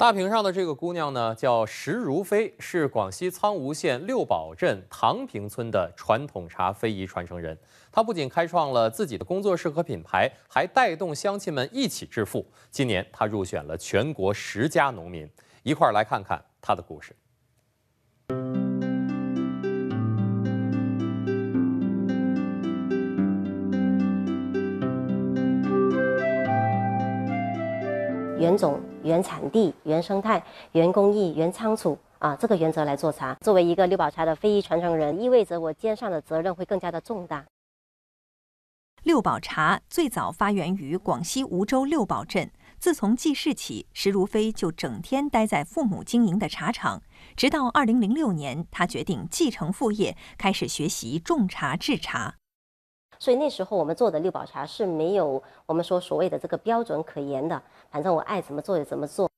大屏上的这个姑娘呢，叫石如飞，是广西苍梧县六堡镇塘坪村的传统茶非遗传承人。她不仅开创了自己的工作室和品牌，还带动乡亲们一起致富。今年，她入选了全国十佳农民。一块儿来看看她的故事。原种、原产地、原生态、原工艺、原仓储啊，这个原则来做茶。作为一个六堡茶的非遗传承人，意味着我肩上的责任会更加的重大。六堡茶最早发源于广西梧州六堡镇，自从记事起，石如飞就整天待在父母经营的茶厂。直到二零零六年，他决定继承父业，开始学习种茶制茶。所以那时候我们做的六堡茶是没有我们说所谓的这个标准可言的，反正我爱怎么做就怎么做。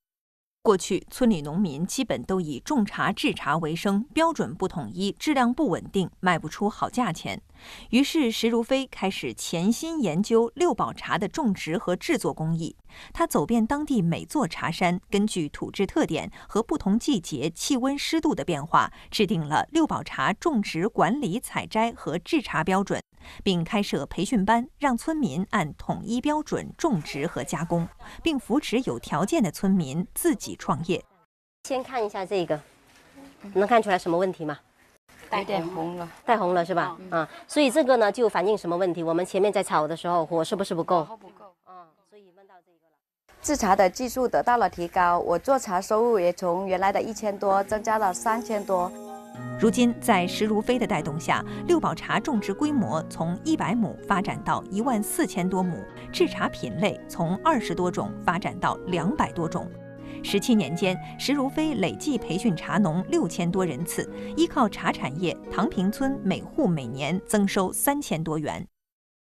过去村里农民基本都以种茶制茶为生，标准不统一，质量不稳定，卖不出好价钱。于是石如飞开始潜心研究六堡茶的种植和制作工艺。他走遍当地每座茶山，根据土质特点和不同季节气温湿度的变化，制定了六堡茶种植管理、采摘和制茶标准。并开设培训班，让村民按统一标准种植和加工，并扶持有条件的村民自己创业。先看一下这个，能看出来什么问题吗？带点红了，带红了是吧？啊，所以这个呢就反映什么问题？我们前面在炒的时候火是不是不够？不够。嗯，所以问到这个了。制茶的技术得到了提高，我做茶收入也从原来的一千多增加了三千多。如今，在石如飞的带动下，六堡茶种植规模从一百亩发展到一万四千多亩，制茶品类从二十多种发展到两百多种。十七年间，石如飞累计培训茶农六千多人次，依靠茶产业，唐坪村每户每年增收三千多元。